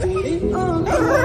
Oh,